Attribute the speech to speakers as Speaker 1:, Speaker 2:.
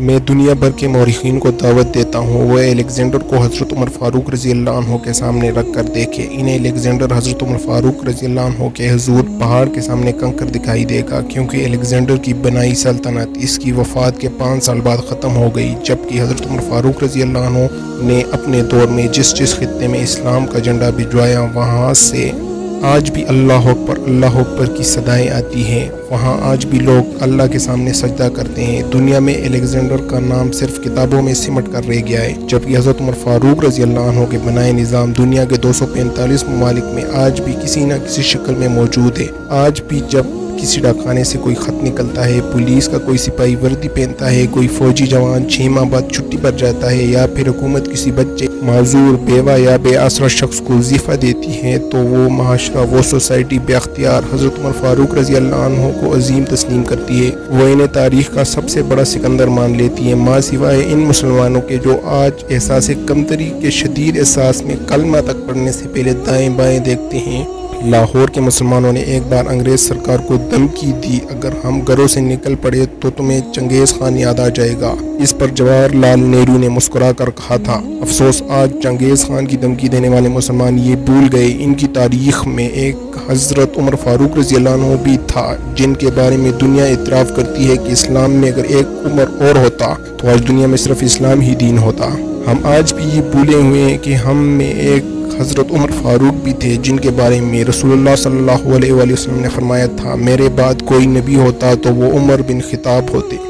Speaker 1: मैं दुनिया भर के मौरखीन को दावत देता हूँ। वह एलेक्जेंडर को हज़रत उमर फ़ारूक रज़ी अल्लाह के सामने रख कर देखे। इन्हें एलेक्जेंडर हज़रत उमर फ़ारूक रज़ी अल्लाह के हजूर पहाड़ के सामने कंकर दिखाई देगा, क्योंकि एलेक्जेंडर की बनाई सल्तनत इसकी वफ़ात के पाँच साल बाद ख़त्म हो गई, जबकि हज़रत उमर फ़ारूक रज़ी अल्लाह ने अपने दौर में जिस जिस खत्े में इस्लाम का झंडा भिजवाया, वहाँ से आज भी अल्लाह अकबर अल्लाह अकबर की सदाएँ आती हैं। वहाँ आज भी लोग अल्लाह के सामने सजदा करते हैं। दुनिया में अलेक्जेंडर का नाम सिर्फ़ किताबों में सिमट कर रह गया है। जबकि हज़रत उमर फ़ारूक रज़ी अल्लाह के बनाए निज़ाम दुनिया के 245 ममालिक में आज भी किसी न किसी शक्ल में मौजूद है। आज भी जब किसी डाकखाने से कोई ख़त निकलता है, पुलिस का कोई सिपाही वर्दी पहनता है, कोई फौजी जवान छः माह बाद छुट्टी पर जाता है, या फिर हुकूमत किसी बच्चे, माजूर, बेवा या बेआसरा शख्स को वजीफ़ा देती है तो वो माशरा वो सोसाइटी बेख्तियार हज़रत उमर फ़ारूक रज़ी अल्लाह को अजीम तस्लीम करती है। वो इन्हें तारीख का सबसे बड़ा सिकंदर मान लेती है, माँ सिवाय इन मुसलमानों के जो आज एहसास कमतरी के शदीद एहसास में कलमा तक पढ़ने से पहले दाएँ बाएँ देखते हैं। लाहौर के मुसलमानों ने एक बार अंग्रेज़ सरकार को धमकी दी। अगर हम घरों से निकल पड़े तो तुम्हें चंगेज़ खान याद आ जाएगा। इस पर जवाहरलाल नेहरू ने मुस्कुरा कर कहा था, अफसोस, आज चंगेज़ खान की धमकी देने वाले मुसलमान ये भूल गए। इनकी तारीख में एक हज़रत उमर फ़ारूक रज़ी भी था, जिनके बारे में दुनिया इतराफ़ करती है कि इस्लाम में अगर एक उम्र और होता तो आज दुनिया में सिर्फ़ इस्लाम ही दीन होता। हम आज भी ये भूले हुए हैं कि हम में एक हज़रत उमर फ़ारूक भी थे, जिनके बारे में रसूलुल्लाह सल्लल्लाहु अलैहि वसल्लम ने फरमाया था, मेरे बाद कोई नबी होता तो वो उमर बिन खिताब होते।